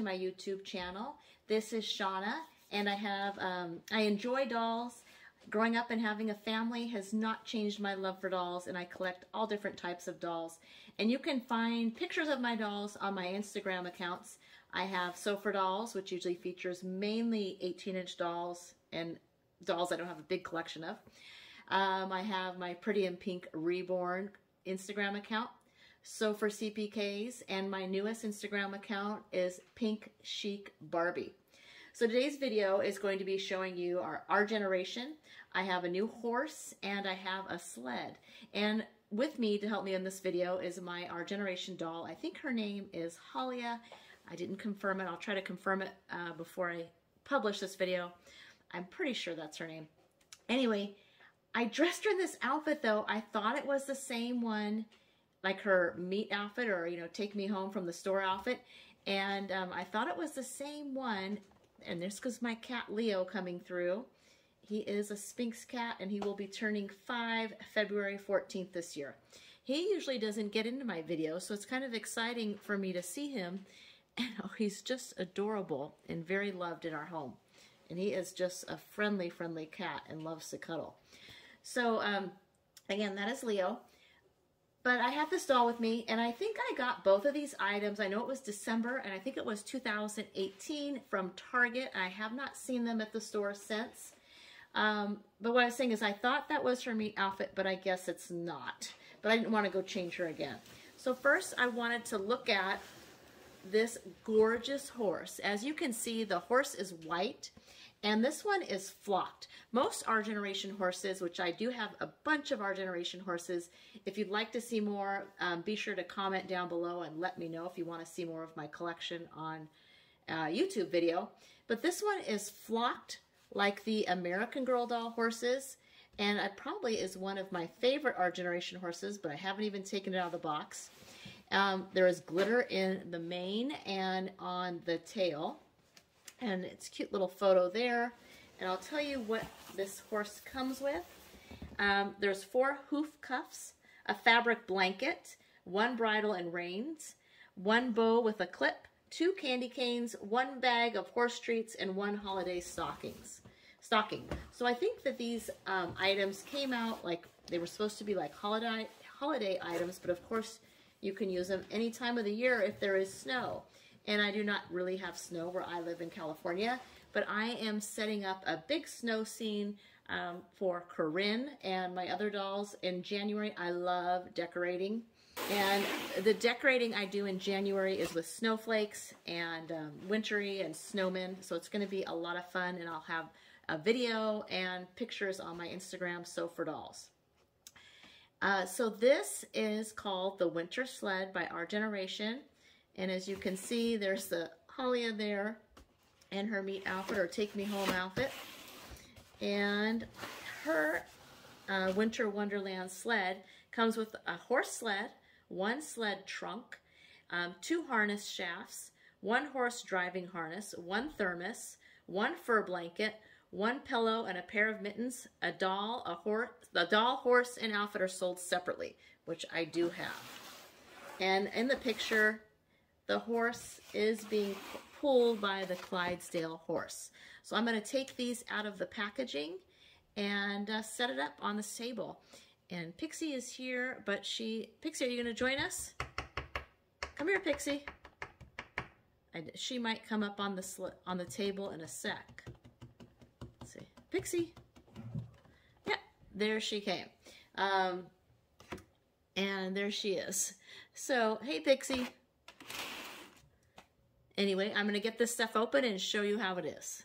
to my YouTube channel. This is Shauna, and I have, um, I enjoy dolls. Growing up and having a family has not changed my love for dolls, and I collect all different types of dolls. And you can find pictures of my dolls on my Instagram accounts. I have Sew for Dolls, which usually features mainly 18-inch dolls and dolls I don't have a big collection of. Um, I have my Pretty in Pink Reborn Instagram account. Sew for CPKs, and my newest Instagram account is Pink Chic Barbie. So today's video is going to be showing you our, our generation. I have a new horse and I have a sled. And with me to help me in this video is my Our Generation doll. I think her name is Halia. I didn't confirm it. I'll try to confirm it uh, before I publish this video. I'm pretty sure that's her name. Anyway, I dressed her in this outfit though. I thought it was the same one like her meet outfit or, you know, take me home from the store outfit. And um, I thought it was the same one. And this goes my cat Leo coming through. He is a Sphynx cat and he will be turning five February 14th this year. He usually doesn't get into my videos, so it's kind of exciting for me to see him. And oh, he's just adorable and very loved in our home. And he is just a friendly, friendly cat and loves to cuddle. So, um, again, that is Leo. But I have this doll with me, and I think I got both of these items. I know it was December, and I think it was 2018 from Target. I have not seen them at the store since. Um, but what I was saying is I thought that was her meet outfit, but I guess it's not. But I didn't want to go change her again. So first I wanted to look at this gorgeous horse. As you can see, the horse is white. And this one is flocked. Most Our Generation horses, which I do have a bunch of Our Generation horses, if you'd like to see more, um, be sure to comment down below and let me know if you want to see more of my collection on uh, YouTube video. But this one is flocked like the American Girl doll horses. And it probably is one of my favorite Our Generation horses, but I haven't even taken it out of the box. Um, there is glitter in the mane and on the tail. And it's cute little photo there. And I'll tell you what this horse comes with. Um, there's four hoof cuffs, a fabric blanket, one bridle and reins, one bow with a clip, two candy canes, one bag of horse treats, and one holiday stockings. Stocking. So I think that these um, items came out like they were supposed to be like holiday holiday items, but of course you can use them any time of the year if there is snow and I do not really have snow where I live in California, but I am setting up a big snow scene um, for Corinne and my other dolls in January. I love decorating. And the decorating I do in January is with snowflakes and um, wintry and snowmen. So it's going to be a lot of fun and I'll have a video and pictures on my Instagram, Sew for Dolls. Uh, so this is called The Winter Sled by Our Generation. And as you can see, there's the Halia there and her meet outfit or take me home outfit. And her uh, Winter Wonderland sled comes with a horse sled, one sled trunk, um, two harness shafts, one horse driving harness, one thermos, one fur blanket, one pillow and a pair of mittens, a doll, a horse, the doll, horse, and outfit are sold separately, which I do have. And in the picture, the horse is being pulled by the Clydesdale horse. So I'm going to take these out of the packaging and uh, set it up on the table. And Pixie is here, but she, Pixie, are you going to join us? Come here, Pixie. And she might come up on the on the table in a sec. Let's see, Pixie. Yeah, there she came. Um, and there she is. So, hey, Pixie. Anyway, I'm going to get this stuff open and show you how it is.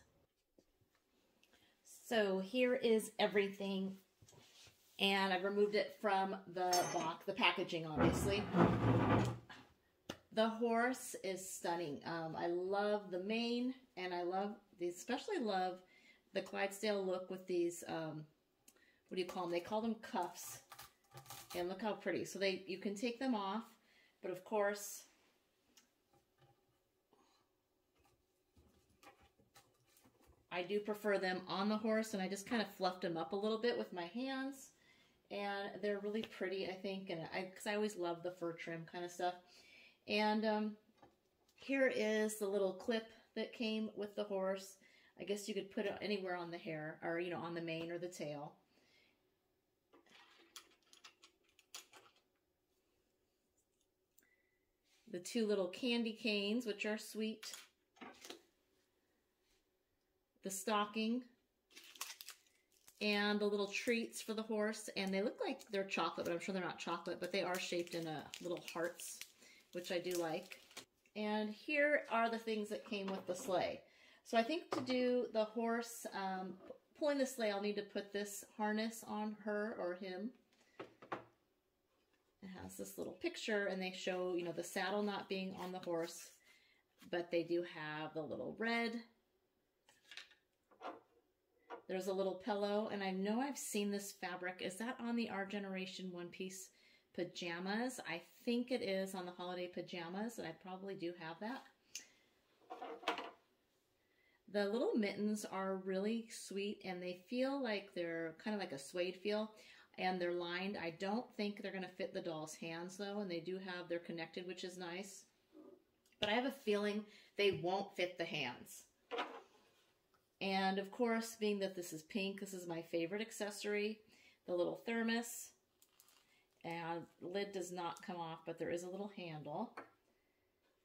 So here is everything. And I've removed it from the box, the packaging, obviously. The horse is stunning. Um, I love the mane, and I love, these, especially love the Clydesdale look with these, um, what do you call them? They call them cuffs. And look how pretty. So they, you can take them off, but of course, I do prefer them on the horse, and I just kind of fluffed them up a little bit with my hands. And they're really pretty, I think, and I, because I always love the fur trim kind of stuff. And um, Here is the little clip that came with the horse. I guess you could put it anywhere on the hair or, you know, on the mane or the tail. The two little candy canes, which are sweet. The stocking. And the little treats for the horse. And they look like they're chocolate, but I'm sure they're not chocolate, but they are shaped in a little hearts, which I do like. And here are the things that came with the sleigh. So I think to do the horse um, pulling the sleigh, I'll need to put this harness on her or him. It has this little picture and they show, you know, the saddle not being on the horse, but they do have the little red. There's a little pillow and I know I've seen this fabric. Is that on the Our Generation One Piece pajamas? I think it is on the holiday pajamas and I probably do have that. The little mittens are really sweet and they feel like they're kind of like a suede feel and they're lined. I don't think they're going to fit the doll's hands though and they do have, they're connected which is nice. But I have a feeling they won't fit the hands. And of course, being that this is pink, this is my favorite accessory. The little thermos. And lid does not come off, but there is a little handle.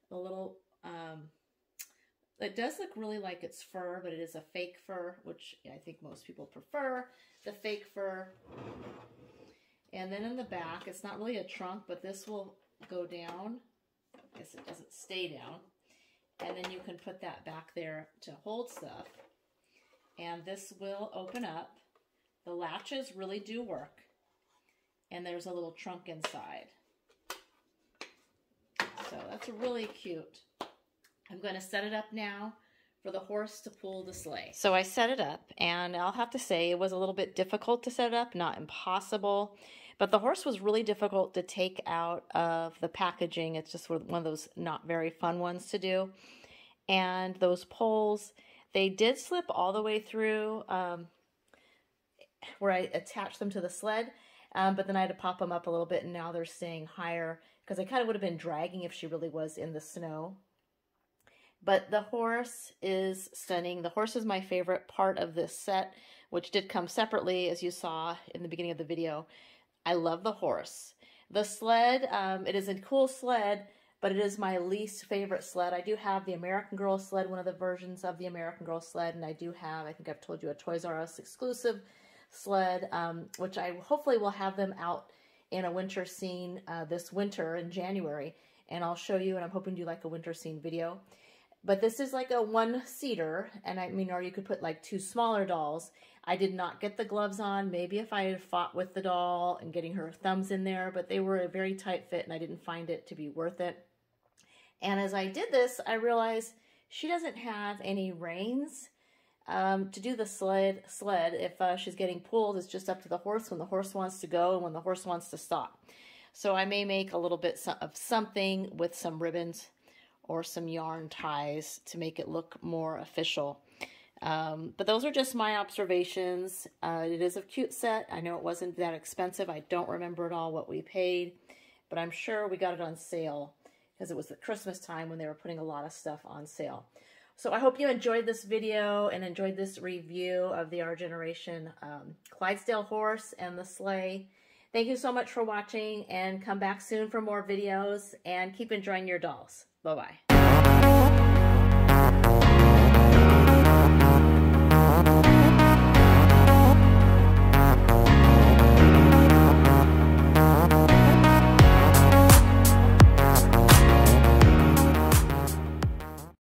The little um, it does look really like it's fur, but it is a fake fur, which I think most people prefer the fake fur. And then in the back, it's not really a trunk, but this will go down. I guess it doesn't stay down. And then you can put that back there to hold stuff. And this will open up. The latches really do work. And there's a little trunk inside. So that's really cute. I'm going to set it up now for the horse to pull the sleigh. So I set it up, and I'll have to say it was a little bit difficult to set it up, not impossible. But the horse was really difficult to take out of the packaging. It's just one of those not very fun ones to do. And those poles, they did slip all the way through um, where I attached them to the sled. Um, but then I had to pop them up a little bit, and now they're staying higher because I kind of would have been dragging if she really was in the snow. But the horse is stunning. The horse is my favorite part of this set, which did come separately, as you saw in the beginning of the video. I love the horse. The sled, um, it is a cool sled, but it is my least favorite sled. I do have the American Girl sled, one of the versions of the American Girl sled, and I do have, I think I've told you, a Toys R Us exclusive sled, um, which I hopefully will have them out in a winter scene uh, this winter in January, and I'll show you, and I'm hoping you like a winter scene video. But this is like a one-seater, and I mean, or you could put like two smaller dolls. I did not get the gloves on. Maybe if I had fought with the doll and getting her thumbs in there, but they were a very tight fit, and I didn't find it to be worth it. And as I did this, I realized she doesn't have any reins um, to do the sled. Sled, if uh, she's getting pulled, it's just up to the horse when the horse wants to go and when the horse wants to stop. So I may make a little bit of something with some ribbons or some yarn ties to make it look more official. Um, but those are just my observations. Uh, it is a cute set. I know it wasn't that expensive. I don't remember at all what we paid, but I'm sure we got it on sale because it was the Christmas time when they were putting a lot of stuff on sale. So I hope you enjoyed this video and enjoyed this review of the Our Generation um, Clydesdale horse and the sleigh. Thank you so much for watching and come back soon for more videos and keep enjoying your dolls. Bye-bye.